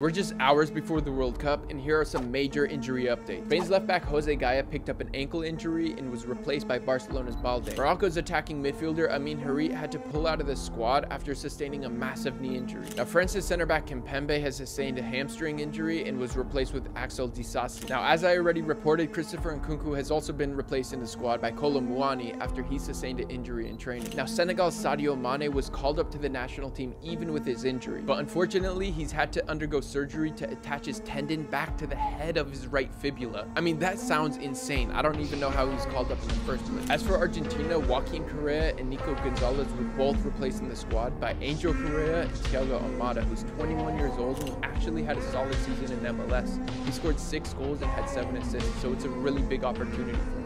We're just hours before the World Cup, and here are some major injury updates. Spain's left back Jose Gaya picked up an ankle injury and was replaced by Barcelona's Balde. Morocco's attacking midfielder Amine Harit had to pull out of the squad after sustaining a massive knee injury. Now, France's center back Kimpembe has sustained a hamstring injury and was replaced with Axel Disasi. Now, as I already reported, Christopher Nkunku has also been replaced in the squad by Kolo Muani after he sustained an injury in training. Now, Senegal's Sadio Mane was called up to the national team even with his injury, but unfortunately, he's had to undergo surgery to attach his tendon back to the head of his right fibula. I mean, that sounds insane. I don't even know how he's called up in the first place. As for Argentina, Joaquin Correa and Nico Gonzalez were both replaced in the squad by Angel Correa and Thiago Almada, who's 21 years old and actually had a solid season in MLS. He scored six goals and had seven assists, so it's a really big opportunity for him.